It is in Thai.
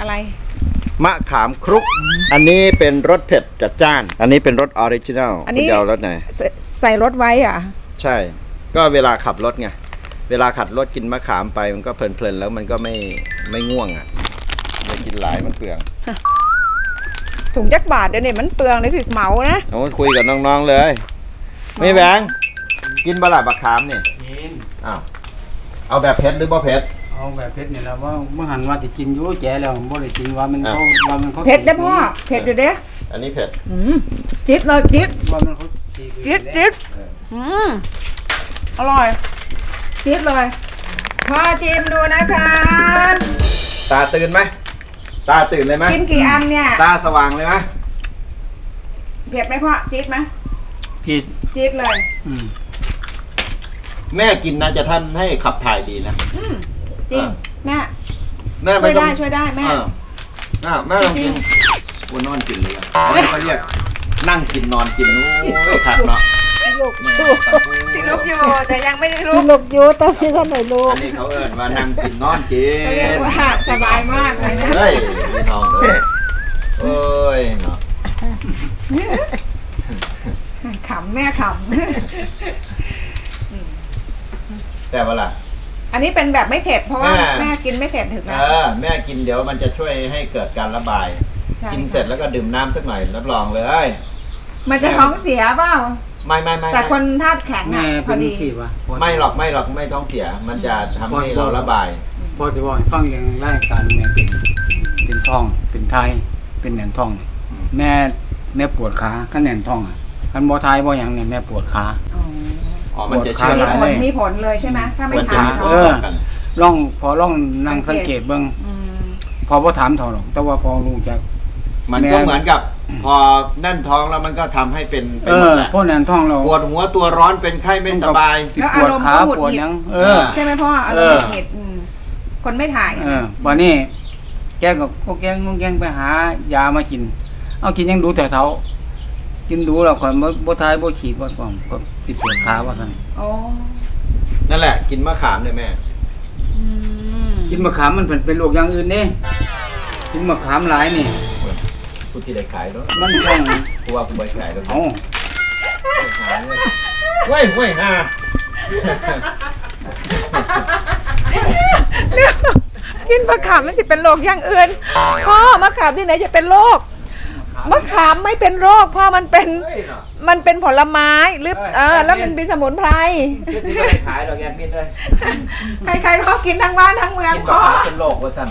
อะไร มะขามคลุก อันนี้เป็นรสเผ็ดจัดจ้าน อันนี้เป็นรส original อันนี้คุณจะเอารสไหน ใส่ใส่รถไว้เหรอ ใช่ ก็เวลาขับรถไง เวลาขับรถกินมะขามไปมันก็เพลินๆแล้วมันก็ไม่ไม่ง่วงอะไม่กินหลายมันเปลืองถุงจักบาทเดี๋ยวนี้มันเปลืองเลยสิเหมานะเอาคุยกับน้องๆเลย ไม่แบงค์กินบะหลาบักขามเนี่ยกินอ้าว เอาแบบเผ็ดหรือบ่เผ็ด เอาแบบเพชรนี่แหละว่าเมื่อหันว่าจะกินอยู่แจ๋แล้วบ่ได้กินว่ามันเขาอะว่ามันเขาเผ็ดได้อพ่อเผ็ดอยู่เด้ออันนี้เผ็ดอืมจิ๊บเลยจิ๊บว่ามันเขาตีจิ๊บจิ๊บอืมอร่อยจิ๊บเลยพ่อชิมดูนะคะ ตาตื่นไหมตาตื่นเลยไหมกินกี่อันเนี่ยตาสว่างเลยไหมเผ็ดไหมพ่อจิ๊บไหมผิดจิ๊บเลย อืม แม่กินนะจะท่านให้ขับถ่ายดีนะ อืม จริงอะแม่แม่ช่ไม่วยต้อได้งช่วยได้แม่ อ่าอ่าแม่ลองกินกูนอนกินเลยอะอันนี้เขาเรียกนั่งกินนอนกินโอ้ยขัดเนาะลูกแม่สิลูกอยู่แต่ยังไม่ได้ลูที่กหลบอยู่ตอนที่ท่านไหนลูกอันนี้เขาเอิ้นว่านั่งกินนอนกินเขาเรียกว่าสบายมากเลยนะ เฮ้ยพี่น้องเอ้ยโอ้ยเนาะขำแม่ขแต่ว่าล่ะำ อันนี้เป็นแบบไม่เผ็ดเพราะว่าแม่แม่กินไม่เผ็ดถึงเอแล้วอแม่กินเดี๋ยวมันจะช่วยให้เกิดการระบาย ใช่กินเสร็จแล้วก็ดื่มน้ำสักหน่อยรับรองเลย มันจะท้องเสียเปล่า ไม่ไม่ไม่แต่คนธาตุแข็งแม่อะพเป็อนดีสิวะไม่หรอกไม่หรอกไม่ท้องเสีย มันจะทำให้เราระบาย พอจะบอกให้ฟังอย่างรายการแม่เป็นเป็นท้องเป็นไทยเป็นแหนนท้องอืม แม่แม่ปวดขาคันแหนนท้องอะคันบ่ทายบ่หยังเนี่ยแม่ปวดขา อ๋อ อ๋อมันจะเชื่อมีมผลมีผลเลยใช่ไหมถ้าไม่ควรทาจะนมีท้ผอลเออกันล่องพอล่องนั่งสังเกตเบิ่งมพอบ่ถามเท่าหรอก แต่ว่าพอรู้จัก มันก็เหมือนกับ พอแน่นท้องแล้วมันก็ทำให้เป็นเป็เอนหมอดแหละพวกแหนนท้องเราปวดหัวตัวร้อนเป็นไข้ไม่สบาย ติดปวดขาปวดหยังเออ ใช่ไหมพ่ออารเอมอณ์หงุดหงิดอืมคนไม่ถ่ายเออวันนี้แกก็พวกแกงงงแกงไปหายามากิน เอากินยังดูแต่เท้า กินดูแล้วข่อยบ่บ่ทายบ่ฉีดบ่ความก็ติดปวดขาว่าซั่นโอ้นั่นแหละ กินมะขามเลยแม่ อืมกินมะขามมันเป็นเป็นโรคอย่างอื่นเด้กินมะขามหลายนี่ ผู้ที่ได้ขายด้วยมันต้องกูว่ากูไปขายด้วยเอาขายเลยเว้ยเว้ยฮ่าเนี่ยกินมะขามมันสิเป็นโรคอย่างอื่นพ่อมะขามที่ไหนจะเป็นโรค มะขามไม่เป็นโรคพ่อมันเป็นเฮ้ยเนาะมันเป็นผลไม้หรือเออเออแอดมินแล้วมันเป็นสมุนไพรคือสิบ่ได้ขายดอกแอดมินเลยใครๆเขากินทั้งบ้านทั้งเมืองกินพ่มะอขามเป็นโรคว่าสั่น